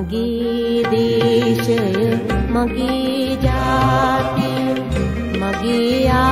मगे देशय मगे जाति मगे आ